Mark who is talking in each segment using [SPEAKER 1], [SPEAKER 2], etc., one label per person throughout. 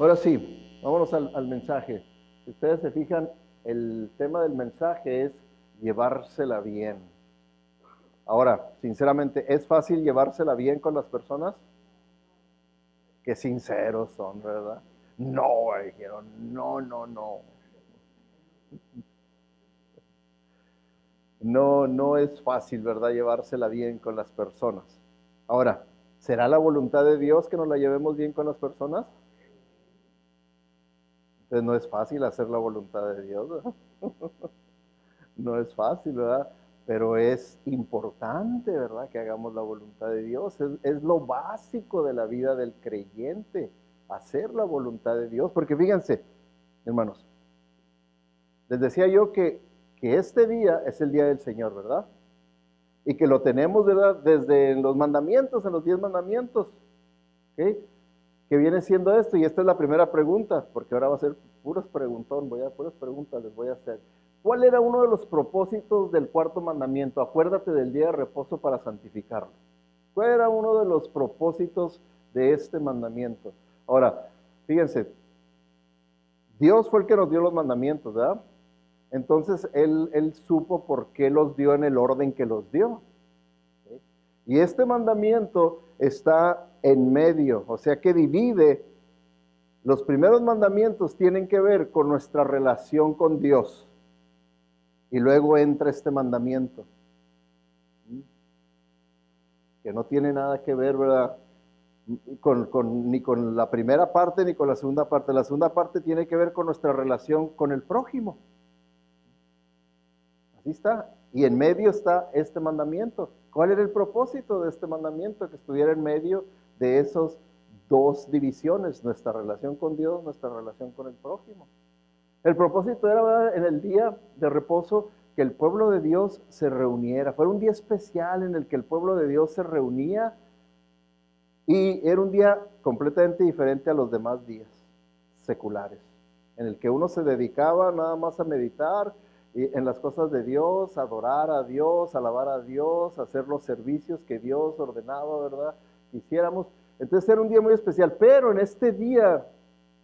[SPEAKER 1] Ahora sí, vámonos al, mensaje. Si ustedes se fijan, el tema del mensaje es llevársela bien. Ahora, sinceramente, ¿es fácil llevársela bien con las personas? Qué sinceros son, ¿verdad? No, dijeron, no, no, no. No, no es fácil, ¿verdad? Llevársela bien con las personas. Ahora, ¿será la voluntad de Dios que nos la llevemos bien con las personas? Entonces no es fácil hacer la voluntad de Dios. no es fácil, ¿verdad? Pero es importante, ¿verdad? Que hagamos la voluntad de Dios. Es, lo básico de la vida del creyente, hacer la voluntad de Dios. Porque fíjense, hermanos, les decía yo que, que este día es el día del Señor, ¿verdad? Y que lo tenemos, ¿verdad? Desde los mandamientos, en los diez mandamientos. ¿Ok? Que viene siendo esto, y esta es la primera pregunta, porque ahora va a ser puras preguntón, voy a puras preguntas les voy a hacer. ¿Cuál era uno de los propósitos del cuarto mandamiento? Acuérdate del día de reposo para santificarlo. ¿Cuál era uno de los propósitos de este mandamiento? Ahora, fíjense, Dios fue el que nos dio los mandamientos, ¿verdad? Entonces él, él supo por qué los dio en el orden que los dio. Y este mandamiento está en medio, o sea que divide. Los primeros mandamientos tienen que ver con nuestra relación con Dios. Y luego entra este mandamiento, que no tiene nada que ver, ¿verdad? Con, con, ni con la primera parte ni con la segunda parte. La segunda parte tiene que ver con nuestra relación con el prójimo. Así está. Y en medio está este mandamiento. ¿Cuál era el propósito de este mandamiento? Que estuviera en medio de esos dos divisiones, nuestra relación con Dios, nuestra relación con el prójimo. El propósito era en el día de reposo que el pueblo de Dios se reuniera. Fue un día especial en el que el pueblo de Dios se reunía y era un día completamente diferente a los demás días seculares, en el que uno se dedicaba nada más a meditar en las cosas de Dios, adorar a Dios, alabar a Dios, hacer los servicios que Dios ordenaba, ¿verdad? Quisiéramos. Entonces era un día muy especial, pero en este día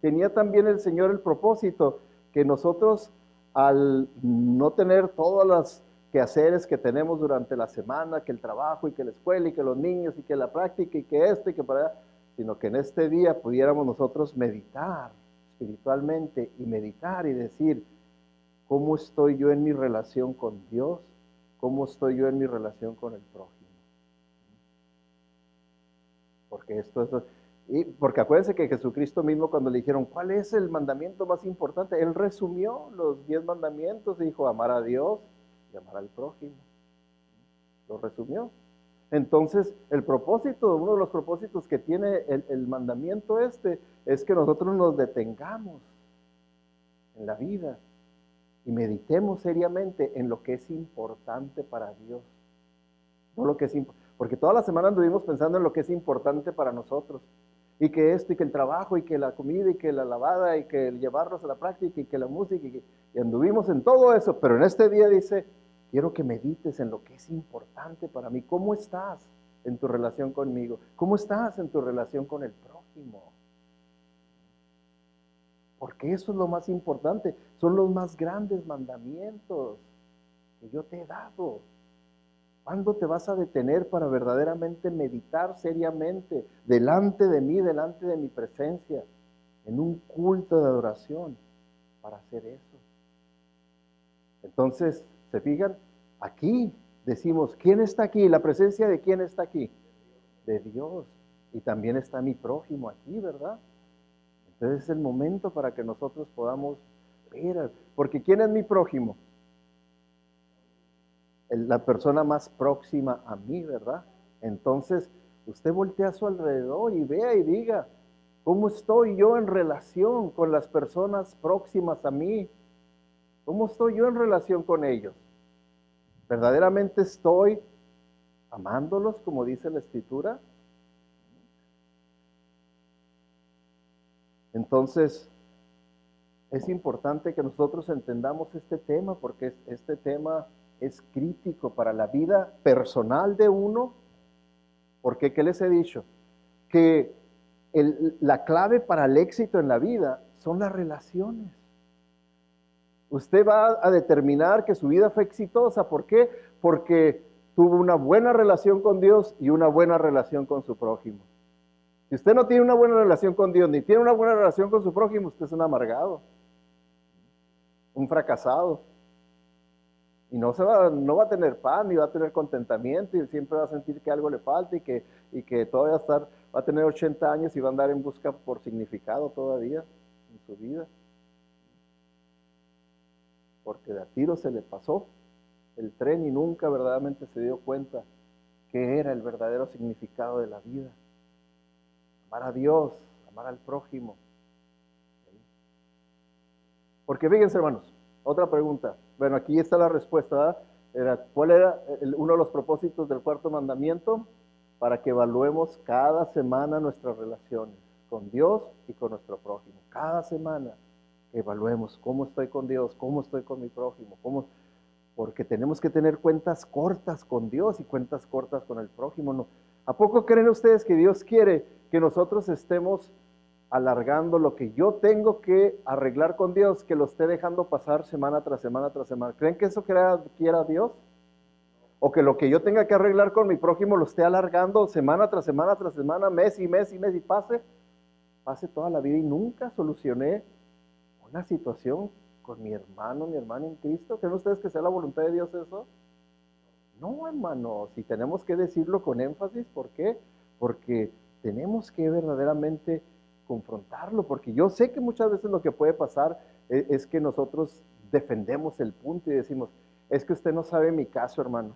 [SPEAKER 1] tenía también el Señor el propósito que nosotros al no tener todas las quehaceres que tenemos durante la semana, que el trabajo y que la escuela y que los niños y que la práctica y que esto y que para allá, sino que en este día pudiéramos nosotros meditar espiritualmente y meditar y decir, ¿cómo estoy yo en mi relación con Dios? ¿Cómo estoy yo en mi relación con el prójimo? Porque esto es... Y porque acuérdense que Jesucristo mismo cuando le dijeron, ¿cuál es el mandamiento más importante? Él resumió los diez mandamientos y dijo, amar a Dios y amar al prójimo. Lo resumió. Entonces, el propósito, uno de los propósitos que tiene el, el mandamiento este, es que nosotros nos detengamos en la vida y meditemos seriamente en lo que es importante para Dios. No lo que es porque toda la semana anduvimos pensando en lo que es importante para nosotros y que esto, y que el trabajo, y que la comida, y que la lavada, y que el llevarlos a la práctica, y que la música, y, y anduvimos en todo eso, pero en este día dice, quiero que medites en lo que es importante para mí. ¿Cómo estás en tu relación conmigo? ¿Cómo estás en tu relación con el prójimo? Porque eso es lo más importante, son los más grandes mandamientos que yo te he dado. ¿Cuándo te vas a detener para verdaderamente meditar seriamente delante de mí, delante de mi presencia, en un culto de adoración para hacer eso? Entonces, ¿se fijan? Aquí decimos, ¿quién está aquí? ¿La presencia de quién está aquí? De Dios. Y también está mi prójimo aquí, ¿verdad? Entonces es el momento para que nosotros podamos ver, porque ¿quién es mi prójimo? la persona más próxima a mí, ¿verdad? Entonces, usted voltea a su alrededor y vea y diga, ¿cómo estoy yo en relación con las personas próximas a mí? ¿Cómo estoy yo en relación con ellos? ¿Verdaderamente estoy amándolos como dice la escritura? Entonces, es importante que nosotros entendamos este tema porque este tema es crítico para la vida personal de uno, porque ¿qué les he dicho? Que la clave para el éxito en la vida son las relaciones. Usted va a determinar que su vida fue exitosa. ¿Por qué? Porque tuvo una buena relación con Dios y una buena relación con su prójimo. Si usted no tiene una buena relación con Dios ni tiene una buena relación con su prójimo, usted es un amargado, un fracasado. Y no, se va, no va a tener pan, ni va a tener contentamiento, y siempre va a sentir que algo le falta y que, todavía va a tener 80 años y va a andar en busca por significado todavía en su vida. Porque de a tiro se le pasó el tren y nunca verdaderamente se dio cuenta que era el verdadero significado de la vida. Amar a Dios, amar al prójimo. Porque fíjense hermanos, otra pregunta. Bueno, aquí está la respuesta. Era, ¿Cuál era uno de los propósitos del cuarto mandamiento? Para que evaluemos cada semana nuestras relaciones con Dios y con nuestro prójimo. Cada semana evaluemos cómo estoy con Dios, cómo estoy con mi prójimo, cómo, porque tenemos que tener cuentas cortas con Dios y cuentas cortas con el prójimo. ¿no? ¿A poco creen ustedes que Dios quiere que nosotros estemos alargando lo que yo tengo que arreglar con Dios, que lo esté dejando pasar semana tras semana tras semana. ¿Creen que eso quiera, quiera Dios? O que lo que yo tenga que arreglar con mi prójimo lo esté alargando semana tras semana tras semana, mes y mes y mes y pase, pase toda la vida y nunca solucioné una situación con mi hermano, mi hermana en Cristo. ¿Creen ustedes que sea la voluntad de Dios eso? No, hermano, si tenemos que decirlo con énfasis, ¿por qué? Porque tenemos que verdaderamente confrontarlo, porque yo sé que muchas veces lo que puede pasar es, es, que nosotros defendemos el punto y decimos, es que usted no sabe mi caso, hermano.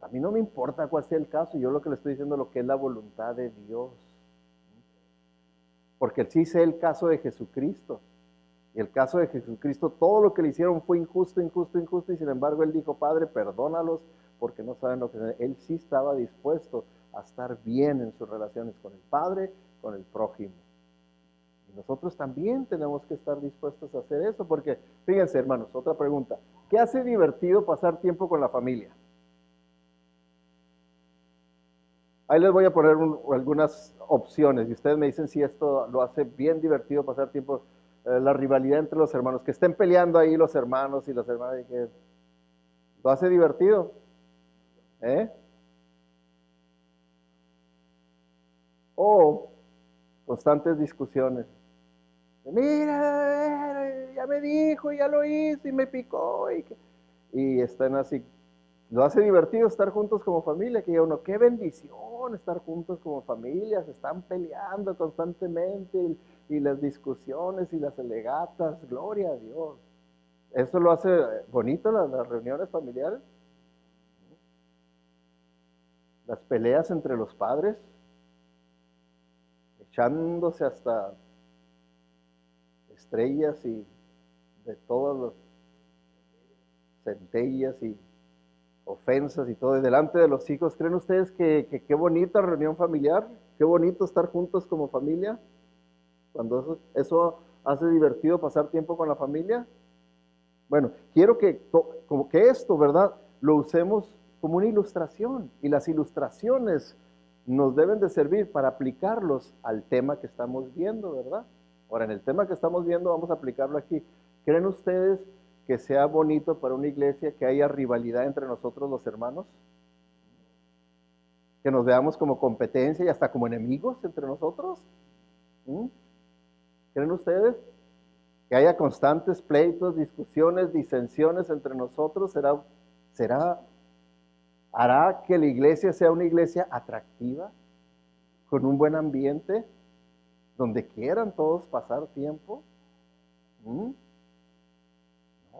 [SPEAKER 1] A mí no me importa cuál sea el caso, yo lo que le estoy diciendo es lo que es la voluntad de Dios. Porque sí sé el caso de Jesucristo. Y el caso de Jesucristo, todo lo que le hicieron fue injusto, injusto, injusto, y sin embargo él dijo, Padre, perdónalos porque no saben lo que... Él sí estaba dispuesto a estar bien en sus relaciones con el Padre con el prójimo. Y nosotros también tenemos que estar dispuestos a hacer eso, porque fíjense hermanos, otra pregunta, ¿qué hace divertido pasar tiempo con la familia? Ahí les voy a poner algunas opciones y ustedes me dicen si esto lo hace bien divertido pasar tiempo, eh, la rivalidad entre los hermanos, que estén peleando ahí los hermanos y las hermanas, y que lo hace divertido. ¿Eh? O constantes discusiones. Mira, ya me dijo, ya lo hizo y me picó. Y, y están así. Lo hace divertido estar juntos como familia, que uno, qué bendición estar juntos como familia, se están peleando constantemente y, las discusiones y las alegatas, gloria a Dios. Eso lo hace bonito las reuniones familiares. Las peleas entre los padres, echándose hasta estrellas y de todas las centellas y ofensas y todo, y delante de los hijos. ¿Creen ustedes que, qué bonita reunión familiar? Qué bonito estar juntos como familia. Cuando eso, eso hace divertido pasar tiempo con la familia. Bueno, quiero que, como que esto, ¿verdad? Lo usemos como una ilustración. Y las ilustraciones nos deben de servir para aplicarlos al tema que estamos viendo, ¿verdad? Ahora, en el tema que estamos viendo vamos a aplicarlo aquí. ¿Creen ustedes que sea bonito para una iglesia que haya rivalidad entre nosotros los hermanos? Que nos veamos como competencia y hasta como enemigos entre nosotros. ¿Mm? ¿Creen ustedes? Que haya constantes pleitos, discusiones, disensiones entre nosotros. ¿Será, será hará que la iglesia sea una iglesia atractiva, con un buen ambiente, donde quieran todos pasar tiempo. ¿Mm?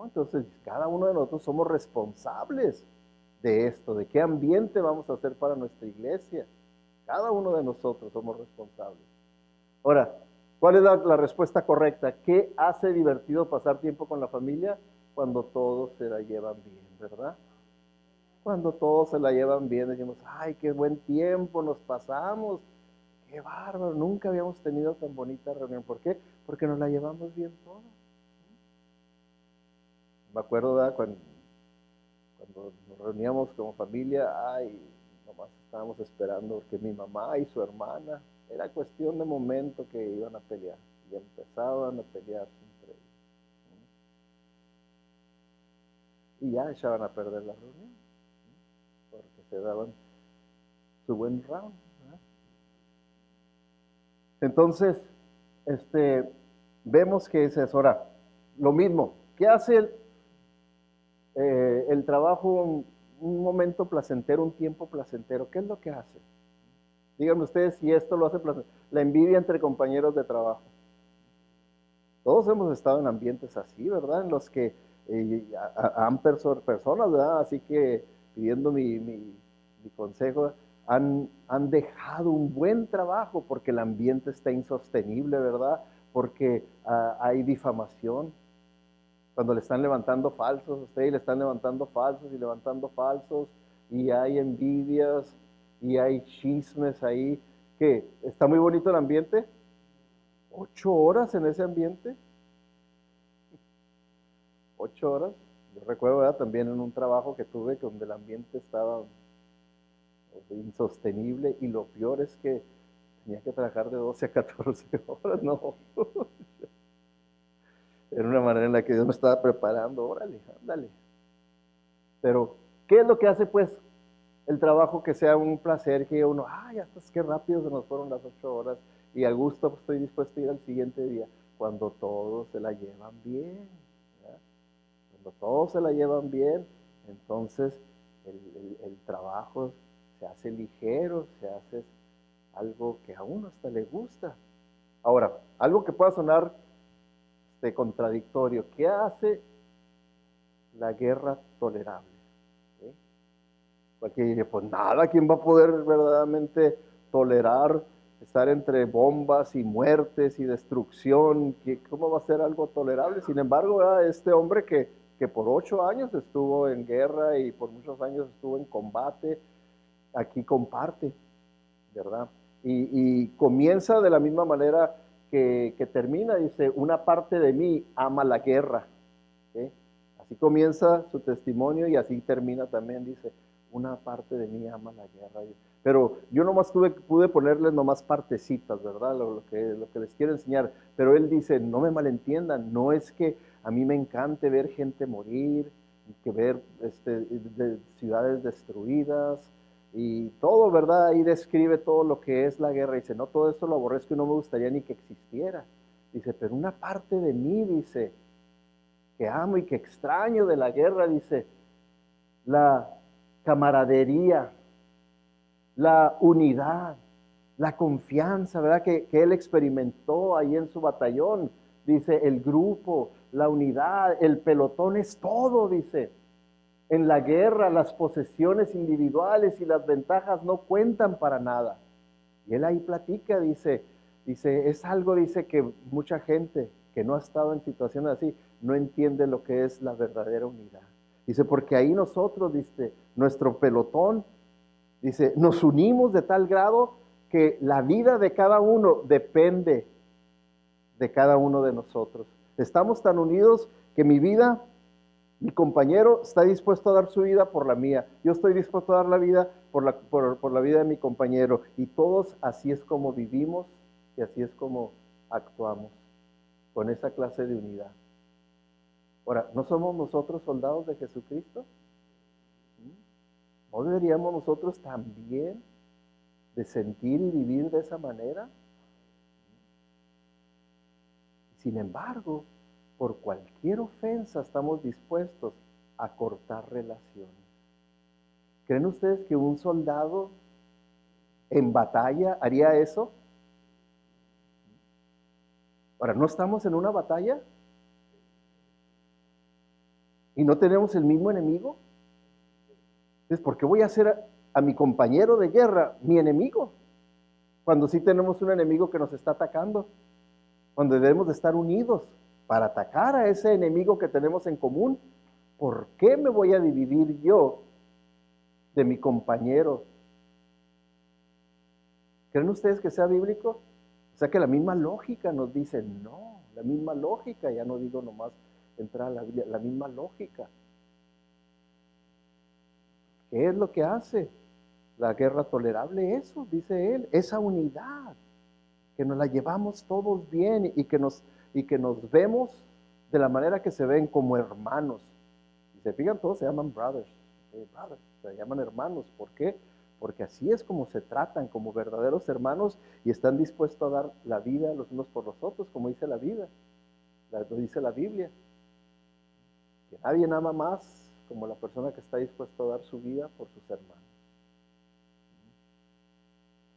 [SPEAKER 1] Entonces, cada uno de nosotros somos responsables de esto, de qué ambiente vamos a hacer para nuestra iglesia. Cada uno de nosotros somos responsables. Ahora, ¿cuál es la, la respuesta correcta? ¿Qué hace divertido pasar tiempo con la familia? Cuando todos se la llevan bien, ¿verdad? Cuando todos se la llevan bien, decimos, ay, qué buen tiempo nos pasamos, qué bárbaro, nunca habíamos tenido tan bonita reunión. ¿Por qué? Porque nos la llevamos bien todos. Me acuerdo Cuando, cuando nos reuníamos como familia, ay, nomás estábamos esperando que mi mamá y su hermana Era cuestión de momento que iban a pelear. Y empezaban a pelear entre. Y ya echaban a perder la reunión. Porque se daban su buen round. Entonces, este, vemos que es eso. Ahora, lo mismo, ¿qué hace el, eh, el trabajo un, momento placentero, un tiempo placentero? ¿Qué es lo que hace? Díganme ustedes si esto lo hace placentero. La envidia entre compañeros de trabajo. Todos hemos estado en ambientes así, ¿verdad? En los que eh, han personas, ¿verdad? Así que pidiendo mi, mi consejo, han, dejado un buen trabajo porque el ambiente está insostenible, ¿verdad? Porque ah, hay difamación. Cuando le están levantando falsos, a usted le están levantando falsos y levantando falsos, y hay envidias, y hay chismes ahí, que está muy bonito el ambiente. Ocho horas en ese ambiente. Ocho horas. Yo recuerdo también en un trabajo que tuve donde el ambiente estaba insostenible y lo peor es que tenía que trabajar de 12 a 14 horas, no. Era una manera en la que Dios me estaba preparando, órale, ándale. Pero, ¿qué es lo que hace pues el trabajo que sea un placer, que uno, ay, hasta que rápido se nos fueron las ocho horas y a gusto estoy dispuesto a ir al siguiente día, cuando todos se la llevan bien, cuando todos se la llevan bien, entonces el trabajo se hace ligero, se hace algo que a uno hasta le gusta. Ahora, algo que pueda sonar este, contradictorio, ¿qué hace la guerra tolerable? Porque diría, pues nada, ¿quién va a poder verdaderamente tolerar estar entre bombas y muertes y destrucción? ¿Cómo va a ser algo tolerable? Sin embargo, este hombre que, que por ocho años estuvo en guerra y por muchos años estuvo en combate, aquí comparte, ¿verdad? Y, comienza de la misma manera que, termina, dice, una parte de mí ama la guerra. Así comienza su testimonio y así termina también, dice, una parte de mí ama la guerra. Pero yo nomás tuve, pude ponerles nomás partecitas, ¿verdad? Lo, que, lo que les quiero enseñar. Pero él dice, no me malentiendan, no es que a mí me encante ver gente morir, que ver este, ciudades destruidas, y todo, ¿verdad? Ahí describe todo lo que es la guerra. Dice, no, todo esto lo aborrezco y no me gustaría ni que existiera. Dice, pero una parte de mí, dice, que amo y que extraño de la guerra, dice, la camaradería, la unidad, la confianza, ¿verdad? Que, que él experimentó ahí en su batallón. Dice, el grupo, la unidad, el pelotón es todo, dice. En la guerra las posesiones individuales y las ventajas no cuentan para nada. Y él ahí platica, dice, dice, es algo, dice que mucha gente que no ha estado en situaciones así no entiende lo que es la verdadera unidad. Dice, porque ahí nosotros, dice, nuestro pelotón, dice, nos unimos de tal grado que la vida de cada uno depende de cada uno de nosotros. Estamos tan unidos que mi vida mi compañero está dispuesto a dar su vida por la mía. Yo estoy dispuesto a dar la vida por la, por, la vida de mi compañero. Y todos así es como vivimos y así es como actuamos, con esa clase de unidad. Ahora, ¿no somos nosotros soldados de Jesucristo? ¿No deberíamos nosotros también de sentir y vivir de esa manera? Sin embargo, por cualquier ofensa estamos dispuestos a cortar relaciones. ¿Creen ustedes que un soldado en batalla haría eso? Ahora, ¿no estamos en una batalla? ¿Y no tenemos el mismo enemigo? Entonces, ¿por qué voy a hacer a, mi compañero de guerra mi enemigo? Cuando sí tenemos un enemigo que nos está atacando, cuando debemos de estar unidos para atacar a ese enemigo que tenemos en común, ¿por qué me voy a dividir yo de mi compañero? ¿Creen ustedes que sea bíblico? O sea que la misma lógica nos dice, no, la misma lógica, ya no digo nomás entrar a la Biblia, la misma lógica. ¿Qué es lo que hace la guerra tolerable? Eso, dice él, esa unidad, que nos la llevamos todos bien y que nos, y que nos vemos de la manera que se ven como hermanos. Y se fijan, todos se llaman brothers, eh, brothers, se llaman hermanos. ¿Por qué? Porque así es como se tratan, como verdaderos hermanos y están dispuestos a dar la vida los unos por los otros, como dice la vida, lo dice la Biblia. Que nadie ama más como la persona que está dispuesta a dar su vida por sus hermanos.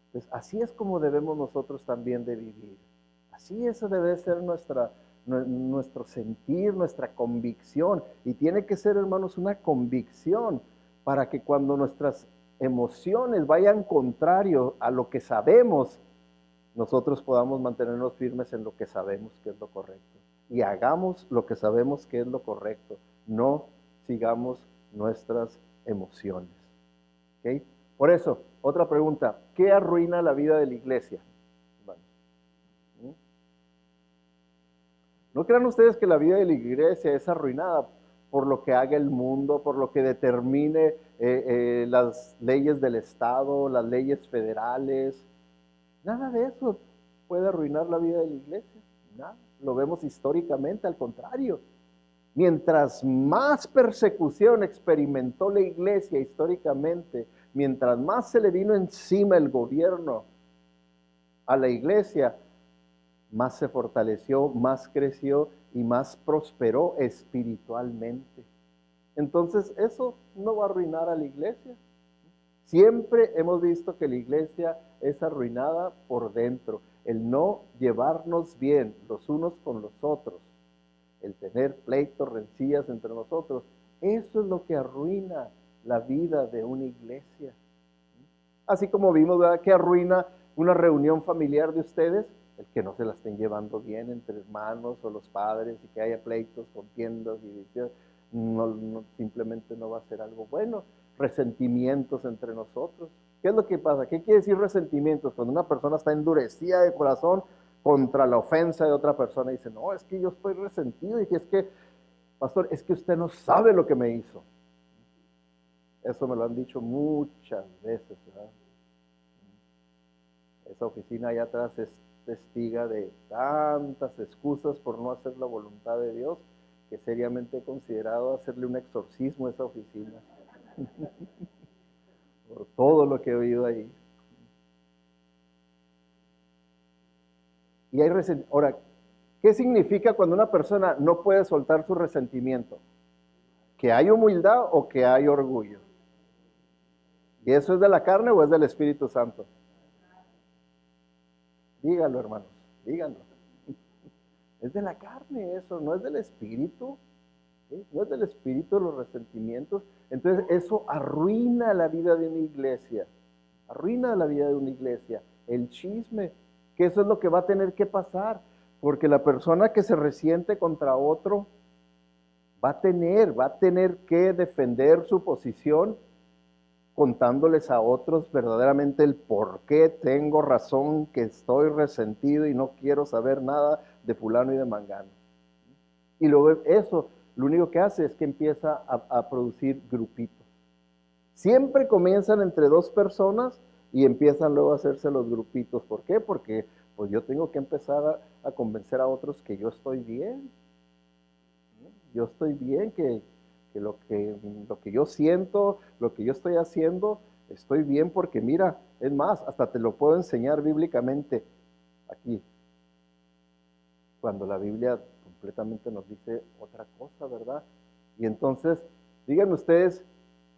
[SPEAKER 1] Entonces, así es como debemos nosotros también de vivir. Así eso debe ser nuestra, nuestro sentir, nuestra convicción. Y tiene que ser, hermanos, una convicción para que cuando nuestras emociones vayan contrario a lo que sabemos, nosotros podamos mantenernos firmes en lo que sabemos que es lo correcto. Y hagamos lo que sabemos que es lo correcto. No sigamos nuestras emociones. Por eso, otra pregunta, ¿qué arruina la vida de la iglesia? No crean ustedes que la vida de la iglesia es arruinada por lo que haga el mundo, por lo que determine eh, eh, las leyes del Estado, las leyes federales. Nada de eso puede arruinar la vida de la iglesia. Nada. Lo vemos históricamente, al contrario. Mientras más persecución experimentó la iglesia históricamente, mientras más se le vino encima el gobierno a la iglesia, más se fortaleció, más creció y más prosperó espiritualmente. Entonces eso no va a arruinar a la iglesia. Siempre hemos visto que la iglesia es arruinada por dentro. El no llevarnos bien los unos con los otros, el tener pleitos, rencillas entre nosotros, eso es lo que arruina la vida de una iglesia. Así como vimos que arruina una reunión familiar de ustedes, el que no se la estén llevando bien entre hermanos o los padres y que haya pleitos, contiendas y no, simplemente no va a ser algo bueno. Resentimientos entre nosotros. ¿Qué es lo que pasa? ¿Qué quiere decir resentimientos? Cuando una persona está endurecida de corazón contra la ofensa de otra persona y dice, no, es que yo estoy resentido y que es que, pastor, es que usted no sabe lo que me hizo. Eso me lo han dicho muchas veces. Esa oficina allá atrás es testiga de tantas excusas por no hacer la voluntad de Dios que seriamente he considerado hacerle un exorcismo a esa oficina. por todo lo que he oído ahí. Y hay Ahora, ¿qué significa cuando una persona no puede soltar su resentimiento? ¿Que hay humildad o que hay orgullo? ¿Y eso es de la carne o es del Espíritu Santo? Díganlo, hermanos, díganlo. Es de la carne eso, no es del Espíritu. No es del Espíritu los resentimientos. Entonces eso arruina la vida de una iglesia. Arruina la vida de una iglesia. El chisme, que eso es lo que va a tener que pasar. Porque la persona que se resiente contra otro va a tener, va a tener que defender su posición contándoles a otros verdaderamente el por qué tengo razón, que estoy resentido y no quiero saber nada de fulano y de mangano. Y luego eso lo único que hace es que empieza a, producir grupitos. Siempre comienzan entre dos personas y empiezan luego a hacerse los grupitos. ¿Por qué? Porque pues yo tengo que empezar a, a convencer a otros que yo estoy bien. Yo estoy bien, que, que lo que, lo que yo siento, lo que yo estoy haciendo, estoy bien porque mira, es más, hasta te lo puedo enseñar bíblicamente aquí, cuando la Biblia completamente nos dice otra cosa, ¿verdad? Y entonces, díganme ustedes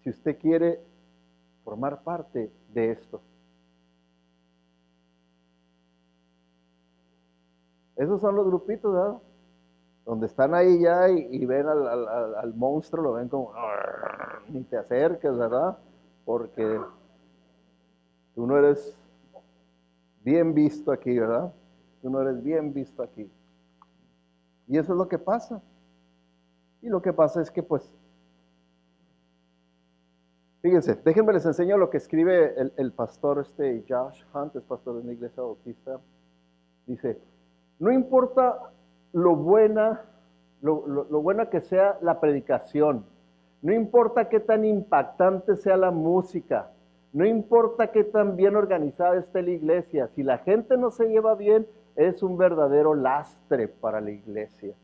[SPEAKER 1] si usted quiere formar parte de esto. Esos son los grupitos, ¿verdad? Donde están ahí ya y, ven al, monstruo, lo ven como, ni te acerques, ¿verdad? Porque tú no eres bien visto aquí, ¿verdad? Tú no eres bien visto aquí. Y eso es lo que pasa. Y lo que pasa es que pues, fíjense, déjenme les enseño lo que escribe el, el pastor este Josh Hunt, es pastor de una iglesia bautista. Dice, no importa lo buena, lo, buena que sea la predicación. No importa qué tan impactante sea la música. No importa qué tan bien organizada esté la iglesia, si la gente no se lleva bien, es un verdadero lastre para la iglesia.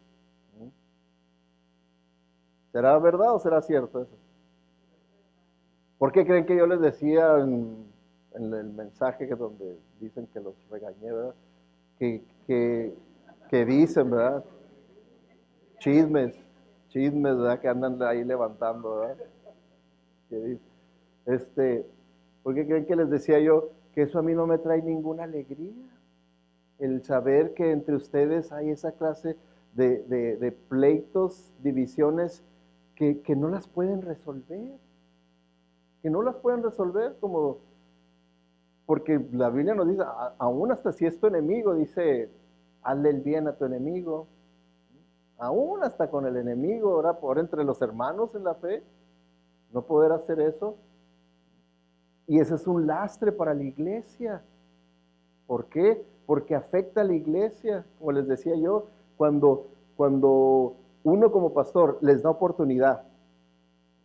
[SPEAKER 1] ¿Será verdad o será cierto eso? ¿Por qué creen que yo les decía en, el mensaje que donde dicen que los regañé. Que, que, dicen, ¿verdad? Chismes, chismes, ¿verdad? Que andan ahí levantando, ¿verdad? Este, ¿Por qué creen que les decía yo que eso a mí no me trae ninguna alegría? El saber que entre ustedes hay esa clase de, de pleitos, divisiones que, no las pueden resolver. Que no las pueden resolver como... Porque la Biblia nos dice, aún hasta si es tu enemigo, dice, hazle el bien a tu enemigo. Aún hasta con el enemigo, ahora por entre los hermanos en la fe, no poder hacer eso. Y ese es un lastre para la iglesia. ¿Por qué? Porque afecta a la iglesia. Como les decía yo, cuando, cuando uno como pastor les da oportunidad,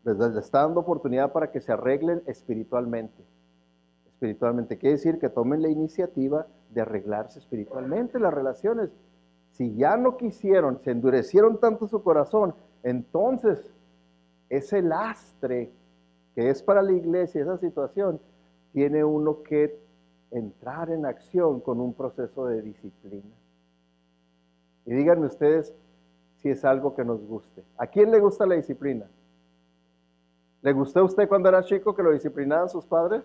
[SPEAKER 1] les, está dando oportunidad para que se arreglen espiritualmente. Espiritualmente quiere decir que tomen la iniciativa de arreglarse espiritualmente las relaciones. Si ya no quisieron, se endurecieron tanto su corazón, entonces ese lastre que es para la iglesia, esa situación, tiene uno que entrar en acción con un proceso de disciplina. Y díganme ustedes, si es algo que nos guste. ¿A quién le gusta la disciplina? ¿Le gustó a usted cuando era chico que lo disciplinaran sus padres?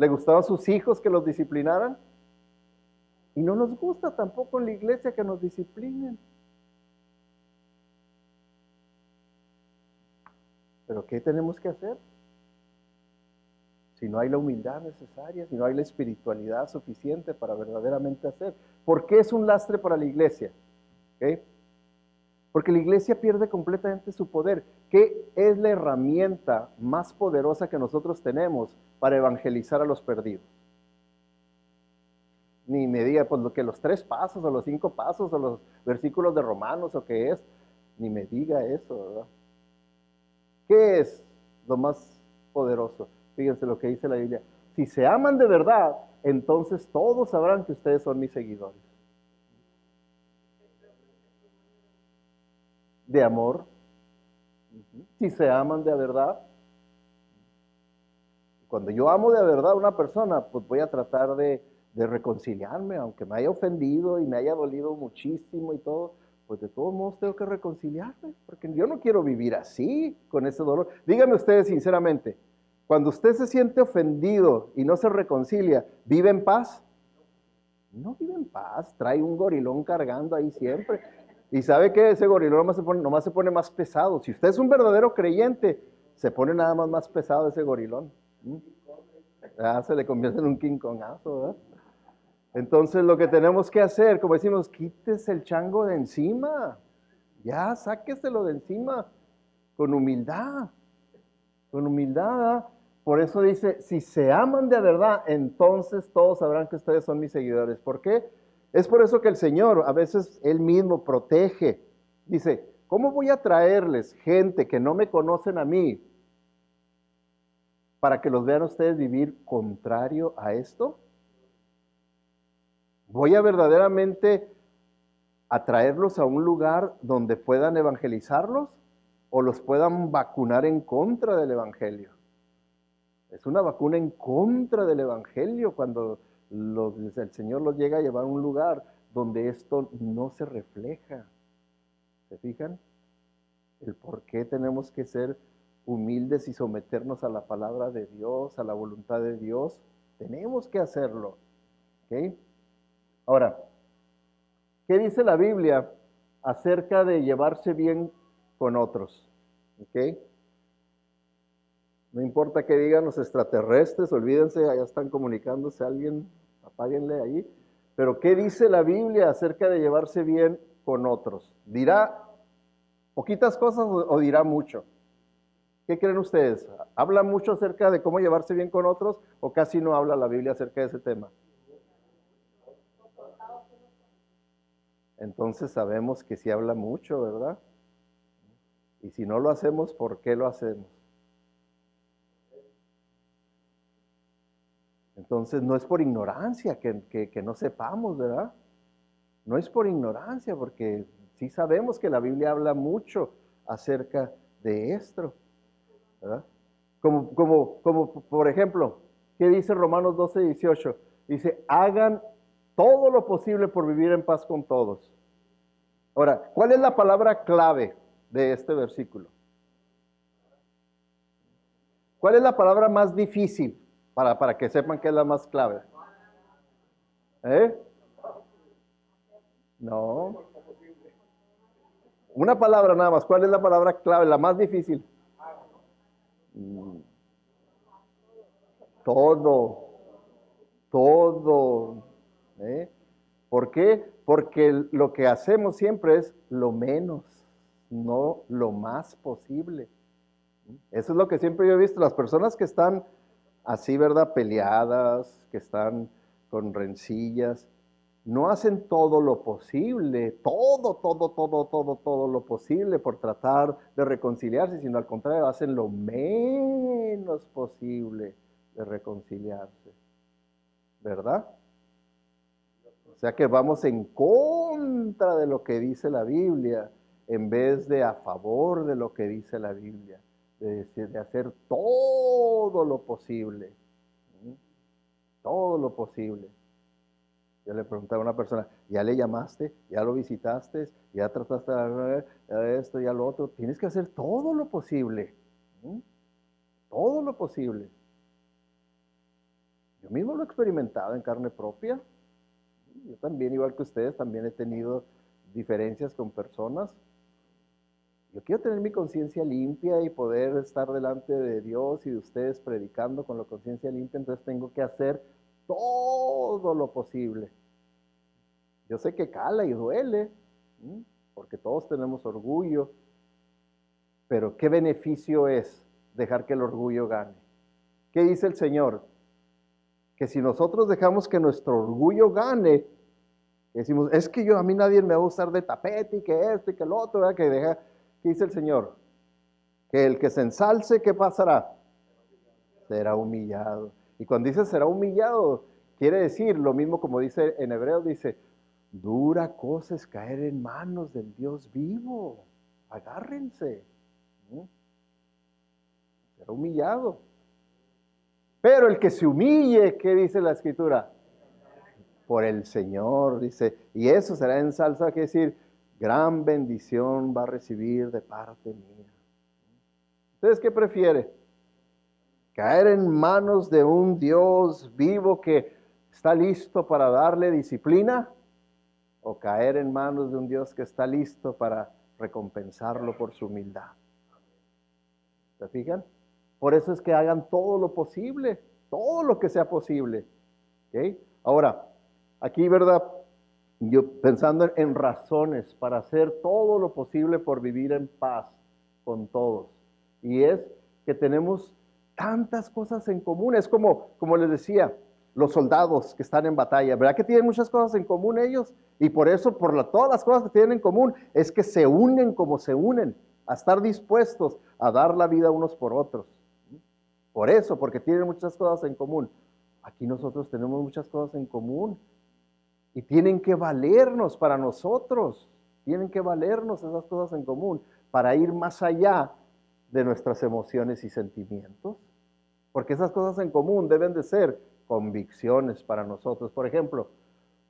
[SPEAKER 1] ¿Le gustaban sus hijos que los disciplinaran? Y no nos gusta tampoco en la iglesia que nos disciplinen. Pero ¿qué tenemos que hacer? Si no hay la humildad necesaria, si no hay la espiritualidad suficiente para verdaderamente hacer. ¿Por qué es un lastre para la iglesia? Porque la iglesia pierde completamente su poder. ¿Qué es la herramienta más poderosa que nosotros tenemos para evangelizar a los perdidos? Ni me diga, pues lo que los tres pasos o los cinco pasos o los versículos de Romanos o qué es, ni me diga eso, ¿verdad? ¿Qué es lo más poderoso? Fíjense lo que dice la Biblia. Si se aman de verdad, entonces todos sabrán que ustedes son mis seguidores. de amor, si se aman de verdad. Cuando yo amo de verdad a una persona, pues voy a tratar de, reconciliarme, aunque me haya ofendido y me haya dolido muchísimo y todo, pues de todos modos tengo que reconciliarme, porque yo no quiero vivir así, con ese dolor. Díganme ustedes sinceramente, cuando usted se siente ofendido y no se reconcilia, ¿vive en paz? No vive en paz, trae un gorilón cargando ahí siempre. Y sabe que ese gorilón nomás se, pone, nomás se pone más pesado. Si usted es un verdadero creyente, se pone nada más más pesado ese gorilón. ¿Mm? se le convierte en un King. Entonces lo que tenemos que hacer, como decimos, quítese el chango de encima. Ya, sáqueselo de encima. Con humildad. Con humildad. Por eso dice, si se aman de verdad, entonces todos sabrán que ustedes son mis seguidores. ¿Por qué? Es por eso que el Señor a veces Él mismo protege. Dice, ¿cómo voy a traerles gente que no me conocen a mí para que los vean ustedes vivir contrario a esto? ¿Voy a verdaderamente atraerlos a un lugar donde puedan evangelizarlos o los puedan vacunar en contra del Evangelio? Es una vacuna en contra del Evangelio cuando el Señor los llega a llevar a un lugar donde esto no se refleja. ¿Se fijan? El por qué tenemos que ser humildes y someternos a la palabra de Dios, a la voluntad de Dios. Tenemos que hacerlo. ¿Ok? Ahora, ¿qué dice la Biblia acerca de llevarse bien con otros? ¿Ok? No importa que digan los extraterrestres, olvídense, allá están comunicándose alguien apáguenle ahí. Pero ¿qué dice la Biblia acerca de llevarse bien con otros? ¿Dirá poquitas cosas o dirá mucho? ¿Qué creen ustedes? ¿Habla mucho acerca de cómo llevarse bien con otros o casi no habla la Biblia acerca de ese tema? Entonces sabemos que sí habla mucho, ¿verdad? Y si no lo hacemos, ¿por qué lo hacemos? Entonces no es por ignorancia que, no sepamos, ¿verdad? No es por ignorancia, porque sí sabemos que la Biblia habla mucho acerca de esto, Como, como, como por ejemplo, ¿qué dice Romanos 12, 18? Dice, hagan todo lo posible por vivir en paz con todos. Ahora, ¿cuál es la palabra clave de este versículo? ¿Cuál es la palabra más difícil para, para que sepan que es la más clave? ¿Eh? No. Una palabra nada más. ¿Cuál es la palabra clave, la más difícil? Todo. Todo. ¿Eh? ¿Por qué? Porque lo que hacemos siempre es lo menos, no lo más posible. Eso es lo que siempre yo he visto. Las personas que están así, ¿verdad? Peleadas, que están con rencillas, no hacen todo lo posible, todo, todo, todo, todo, todo lo posible por tratar de reconciliarse, sino al contrario, hacen lo menos posible de reconciliarse. ¿Verdad? O sea que vamos en contra de lo que dice la Biblia en vez de a favor de lo que dice la Biblia de, hacer todo lo posible. Todo lo posible. Yo le preguntaba a una persona, ¿ya le llamaste? ¿Ya lo visitaste? ¿Ya trataste de esto y lo otro? Tienes que hacer todo lo posible. Todo lo posible. Yo mismo lo he experimentado en carne propia. Yo también, igual que ustedes, también he tenido diferencias con personas yo quiero tener mi conciencia limpia y poder estar delante de Dios y de ustedes predicando con la conciencia limpia, entonces tengo que hacer todo lo posible. Yo sé que cala y duele, porque todos tenemos orgullo, pero ¿qué beneficio es dejar que el orgullo gane? ¿Qué dice el Señor? Que si nosotros dejamos que nuestro orgullo gane, decimos, es que yo a mí nadie me va a usar de tapete y que esto y que el otro, que deja, ¿Qué dice el Señor? Que el que se ensalce, ¿qué pasará? Será humillado. Y cuando dice será humillado, quiere decir lo mismo como dice en hebreo, dice, dura cosa es caer en manos del Dios vivo. Agárrense. Será humillado. Pero el que se humille, ¿qué dice la escritura? Por el Señor, dice. Y eso será en salsa, quiere decir, gran bendición va a recibir de parte mía. ¿Ustedes qué prefiere? ¿Caer en manos de un Dios vivo que está listo para darle disciplina? ¿O caer en manos de un Dios que está listo para recompensarlo por su humildad? ¿Se fijan? Por eso es que hagan todo lo posible, todo lo que sea posible. Ahora, aquí, ¿verdad? yo pensando en razones para hacer todo lo posible por vivir en paz con todos. Y es que tenemos tantas cosas en común. Es como, como les decía, los soldados que están en batalla, ¿verdad que tienen muchas cosas en común ellos? Y por eso, por todas las cosas que tienen en común, es que se unen como se unen, a estar dispuestos a dar la vida unos por otros. Por eso, porque tienen muchas cosas en común. Aquí nosotros tenemos muchas cosas en común y tienen que valernos para nosotros, tienen que valernos esas cosas en común para ir más allá de nuestras emociones y sentimientos. Porque esas cosas en común deben de ser convicciones para nosotros. Por ejemplo,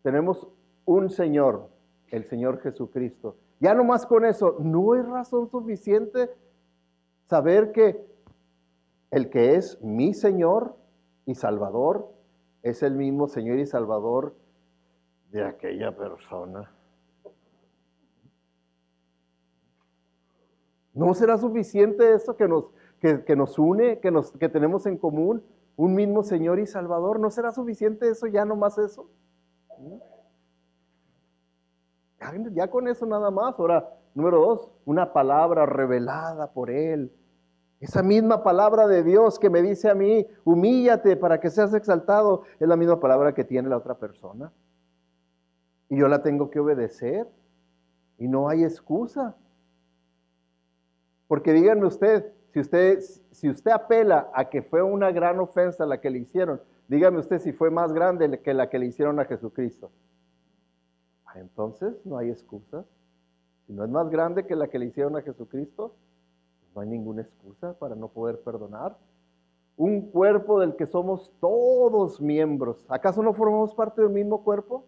[SPEAKER 1] tenemos un Señor, el Señor Jesucristo. Ya no más con eso, no es razón suficiente saber que el que es mi Señor y Salvador es el mismo Señor y Salvador de aquella persona. ¿No será suficiente eso que nos, que, nos une, que, nos, que tenemos en común? Un mismo Señor y Salvador. ¿No será suficiente eso, ya no más eso? Ya con eso nada más. Ahora, número dos, una palabra revelada por Él. Esa misma palabra de Dios que me dice a mí, humíllate para que seas exaltado, es la misma palabra que tiene la otra persona y yo la tengo que obedecer y no hay excusa. Porque díganme usted, si usted, si usted apela a que fue una gran ofensa la que le hicieron, Dígame usted si fue más grande que la que le hicieron a Jesucristo. Ah, entonces no hay excusas. Si no es más grande que la que le hicieron a Jesucristo, no hay ninguna excusa para no poder perdonar. Un cuerpo del que somos todos miembros. ¿Acaso no formamos parte del mismo cuerpo?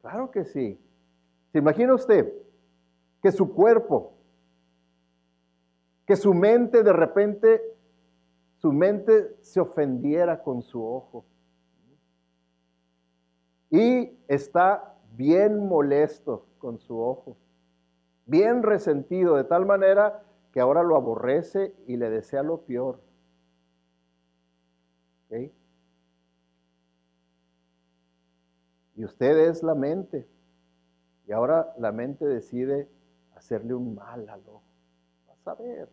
[SPEAKER 1] Claro que sí. ¿Se imagina usted que su cuerpo, que su mente de repente, su mente se ofendiera con su ojo? Y está bien molesto con su ojo, bien resentido, de tal manera que ahora lo aborrece y le desea lo peor. Y usted es la mente. Y ahora la mente decide hacerle un mal al ojo. Vas a ver.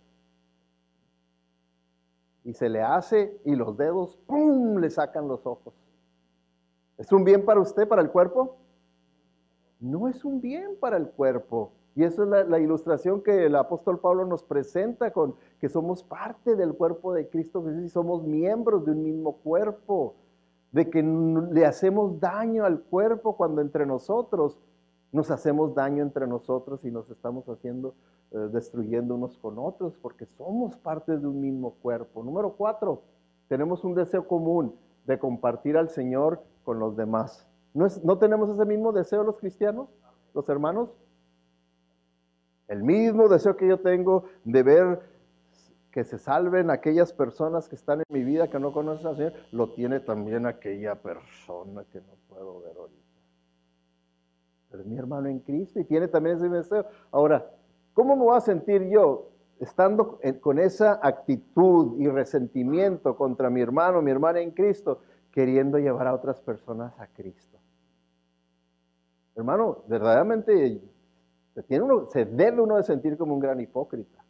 [SPEAKER 1] Y se le hace y los dedos, ¡pum!, le sacan los ojos. ¿Es un bien para usted, para el cuerpo? No es un bien para el cuerpo. Y esa es la, la, ilustración que el apóstol Pablo nos presenta con que somos parte del cuerpo de Cristo Jesús y somos miembros de un mismo cuerpo de que le hacemos daño al cuerpo cuando entre nosotros nos hacemos daño entre nosotros y nos estamos haciendo, eh, destruyendo unos con otros, porque somos parte de un mismo cuerpo. Número cuatro, tenemos un deseo común de compartir al Señor con los demás. ¿No, ¿No tenemos ese mismo deseo los cristianos, los hermanos? El mismo deseo que yo tengo de ver que se salven aquellas personas que están en mi vida que no conocen al Señor, lo tiene también aquella persona que no puedo ver ahorita. Pero es mi hermano en Cristo y tiene también ese deseo. Ahora, ¿cómo me voy a sentir yo estando con esa actitud y resentimiento contra mi hermano, mi hermana en Cristo, queriendo llevar a otras personas a Cristo? Hermano, verdaderamente se, tiene uno, se debe uno de sentir como un gran hipócrita.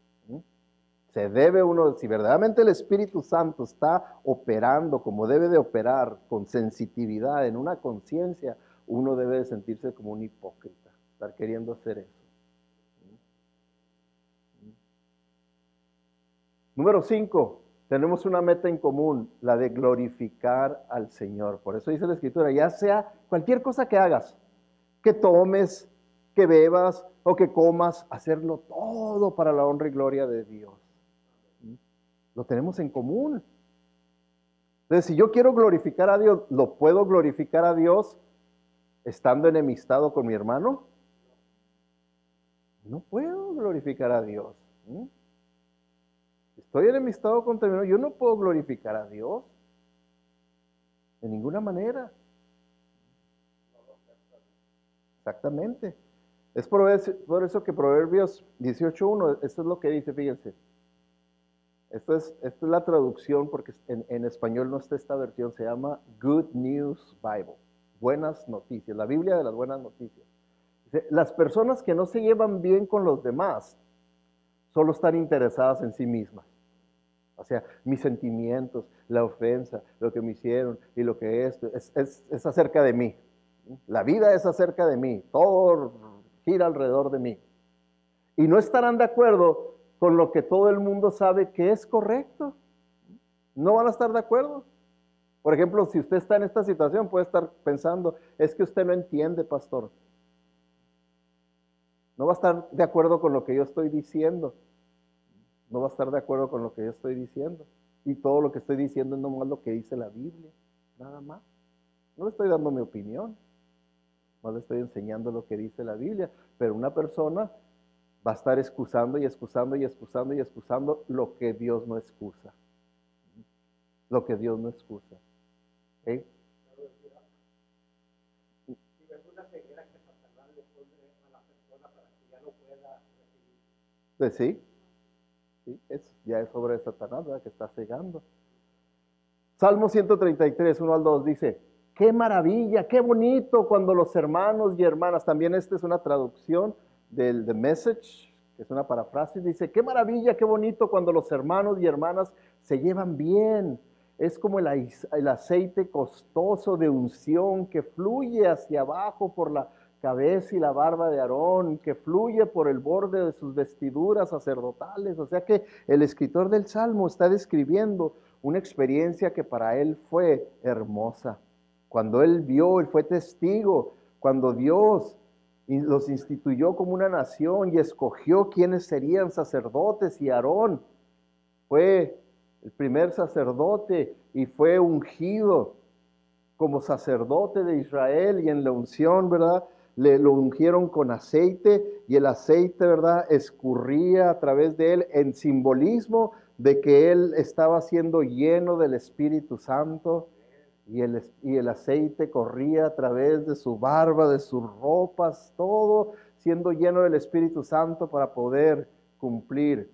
[SPEAKER 1] Se debe uno, si verdaderamente el Espíritu Santo está operando como debe de operar, con sensitividad, en una conciencia, uno debe de sentirse como un hipócrita, estar queriendo hacer eso. Número cinco, tenemos una meta en común, la de glorificar al Señor. Por eso dice la Escritura, ya sea cualquier cosa que hagas, que tomes, que bebas o que comas, hacerlo todo para la honra y gloria de Dios. Lo tenemos en común. Entonces, si yo quiero glorificar a Dios, ¿lo puedo glorificar a Dios estando enemistado con mi hermano? No puedo glorificar a Dios. Estoy enemistado contra mi hermano, yo no puedo glorificar a Dios. De ninguna manera. Exactamente. Es por eso que Proverbios 18.1, esto es lo que dice, fíjense. Esto es, esta es la traducción porque en, español no está esta versión, se llama Good News Bible, buenas noticias, la Biblia de las buenas noticias. las personas que no se llevan bien con los demás solo están interesadas en sí mismas. O sea, mis sentimientos, la ofensa, lo que me hicieron y lo que esto, es, es, es acerca de mí. La vida es acerca de mí, todo gira alrededor de mí. Y no estarán de acuerdo con lo que todo el mundo sabe que es correcto. No van a estar de acuerdo. Por ejemplo, si usted está en esta situación, puede estar pensando, es que usted no entiende, pastor. No va a estar de acuerdo con lo que yo estoy diciendo. No va a estar de acuerdo con lo que yo estoy diciendo. Y todo lo que estoy diciendo es nomás lo que dice la Biblia. Nada más. No le estoy dando mi opinión. No le estoy enseñando lo que dice la Biblia. Pero una persona va a estar excusando y excusando y excusando y excusando lo que Dios no excusa. Lo que Dios no excusa. ¿Eh? Sí, sí es, ya es sobre Satanás que está cegando. Salmo 133, 1 al 2 dice, qué maravilla, qué bonito cuando los hermanos y hermanas, también esta es una traducción, del The Message, que es una parafrasis, dice, qué maravilla, qué bonito cuando los hermanos y hermanas se llevan bien. Es como el, aceite costoso de unción que fluye hacia abajo por la cabeza y la barba de Aarón, que fluye por el borde de sus vestiduras sacerdotales. O sea que el escritor del Salmo está describiendo una experiencia que para él fue hermosa. Cuando él vio, él fue testigo, cuando Dios los instituyó como una nación y escogió quiénes serían sacerdotes y Aarón fue el primer sacerdote y fue ungido como sacerdote de Israel y en la unción, ¿verdad? Le ungieron con aceite y el aceite, ¿verdad? Escurría a través de él en simbolismo de que él estaba siendo lleno del Espíritu Santo y el, y el aceite corría a través de su barba, de sus ropas, todo siendo lleno del Espíritu Santo para poder cumplir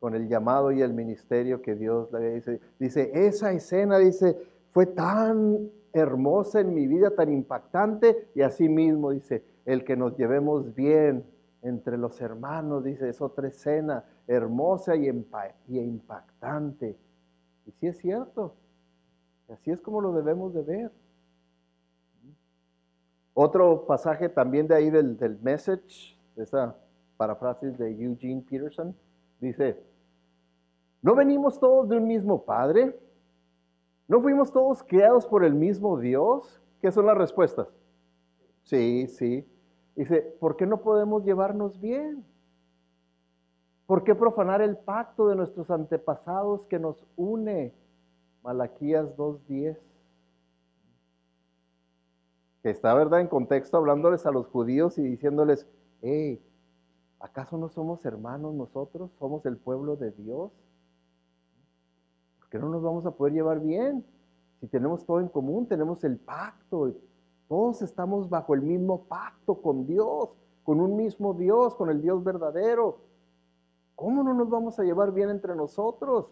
[SPEAKER 1] con el llamado y el ministerio que Dios le dice. Dice, esa escena, dice, fue tan hermosa en mi vida, tan impactante, y así mismo dice, el que nos llevemos bien entre los hermanos, dice, es otra escena hermosa y, y impactante. Y sí es cierto, Así es como lo debemos de ver. Otro pasaje también de ahí del, del message, esa paráfrasis de Eugene Peterson, dice, ¿no venimos todos de un mismo Padre? ¿No fuimos todos creados por el mismo Dios? ¿Qué son las respuestas? Sí, sí. Dice, ¿por qué no podemos llevarnos bien? ¿Por qué profanar el pacto de nuestros antepasados que nos une? Malaquías 2.10, que está, ¿verdad?, en contexto hablándoles a los judíos y diciéndoles, hey, ¿acaso no somos hermanos nosotros? ¿Somos el pueblo de Dios? ¿Por qué no nos vamos a poder llevar bien? Si tenemos todo en común, tenemos el pacto, todos estamos bajo el mismo pacto con Dios, con un mismo Dios, con el Dios verdadero. ¿Cómo no nos vamos a llevar bien entre nosotros?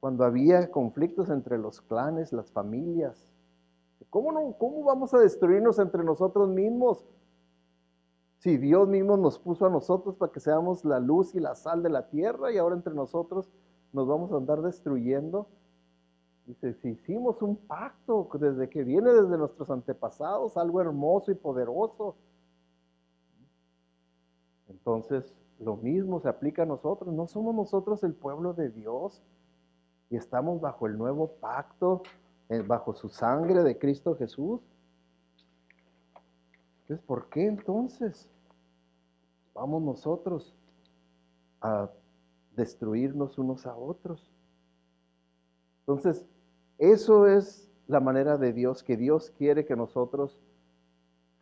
[SPEAKER 1] cuando había conflictos entre los clanes, las familias. ¿Cómo, no, ¿Cómo vamos a destruirnos entre nosotros mismos? Si Dios mismo nos puso a nosotros para que seamos la luz y la sal de la tierra y ahora entre nosotros nos vamos a andar destruyendo. Dice, si hicimos un pacto desde que viene desde nuestros antepasados, algo hermoso y poderoso. Entonces, lo mismo se aplica a nosotros. No somos nosotros el pueblo de Dios y estamos bajo el nuevo pacto, eh, bajo su sangre de Cristo Jesús. Entonces, ¿por qué entonces vamos nosotros a destruirnos unos a otros? Entonces, eso es la manera de Dios, que Dios quiere que nosotros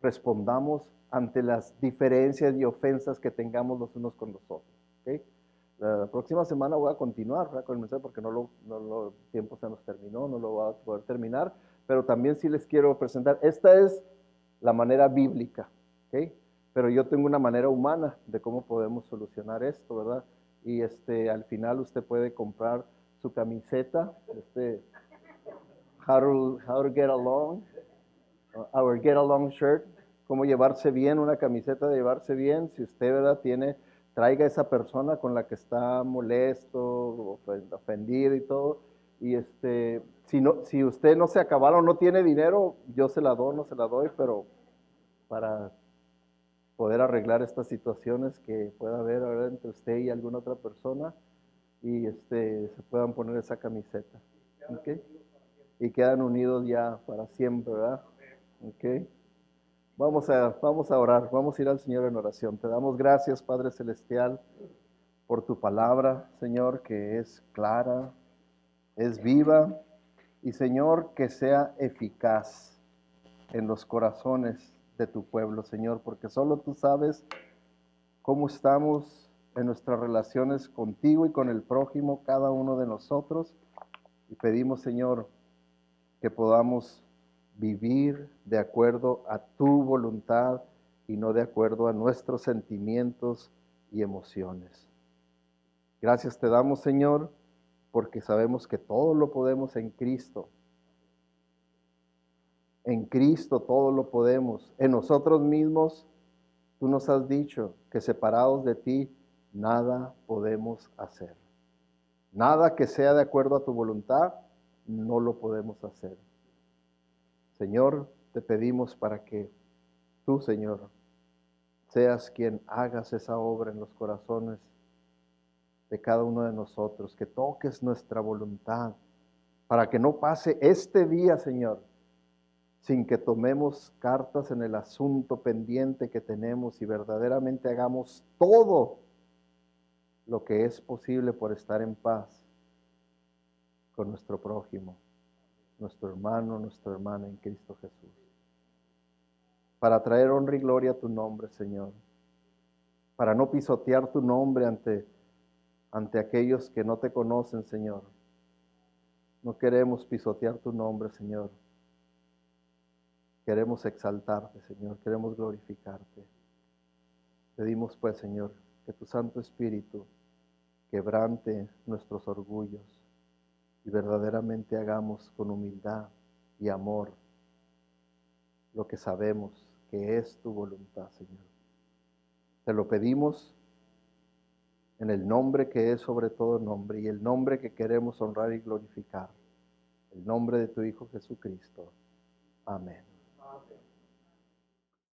[SPEAKER 1] respondamos ante las diferencias y ofensas que tengamos los unos con los otros. La próxima semana voy a continuar con el mensaje porque no lo, no el tiempo se nos terminó, no lo voy a poder terminar, pero también sí les quiero presentar, esta es la manera bíblica, ¿ok? Pero yo tengo una manera humana de cómo podemos solucionar esto, ¿verdad? Y este, al final usted puede comprar su camiseta, este, how to, how to get along, uh, our get along shirt, cómo llevarse bien, una camiseta de llevarse bien, si usted, ¿verdad? Tiene traiga esa persona con la que está molesto, ofendido y todo. Y este, si, no, si usted no se acabara o no tiene dinero, yo se la doy, no se la doy, pero para poder arreglar estas situaciones que pueda haber ahora entre usted y alguna otra persona y este, se puedan poner esa camiseta. Y quedan unidos ya para siempre, ¿verdad? Okay. Vamos a, vamos a orar, vamos a ir al Señor en oración. Te damos gracias, Padre Celestial, por tu palabra, Señor, que es clara, es viva y, Señor, que sea eficaz en los corazones de tu pueblo, Señor, porque solo tú sabes cómo estamos en nuestras relaciones contigo y con el prójimo, cada uno de nosotros. Y pedimos, Señor, que podamos vivir de acuerdo a tu voluntad y no de acuerdo a nuestros sentimientos y emociones. Gracias te damos, Señor, porque sabemos que todo lo podemos en Cristo. En Cristo todo lo podemos. En nosotros mismos, tú nos has dicho que separados de ti, nada podemos hacer. Nada que sea de acuerdo a tu voluntad, no lo podemos hacer. Señor, te pedimos para que tú, Señor, seas quien hagas esa obra en los corazones de cada uno de nosotros, que toques nuestra voluntad, para que no pase este día, Señor, sin que tomemos cartas en el asunto pendiente que tenemos y verdaderamente hagamos todo lo que es posible por estar en paz con nuestro prójimo, nuestro hermano, nuestra hermana en Cristo Jesús. Para traer honra y gloria a tu nombre, Señor. Para no pisotear tu nombre ante, ante aquellos que no te conocen, Señor. No queremos pisotear tu nombre, Señor. Queremos exaltarte, Señor. Queremos glorificarte. Pedimos, pues, Señor, que tu Santo Espíritu quebrante nuestros orgullos y verdaderamente hagamos con humildad y amor lo que sabemos que es tu voluntad, Señor. Te lo pedimos en el nombre que es sobre todo nombre y el nombre que queremos honrar y glorificar, el nombre de tu Hijo Jesucristo. Amén. Amén.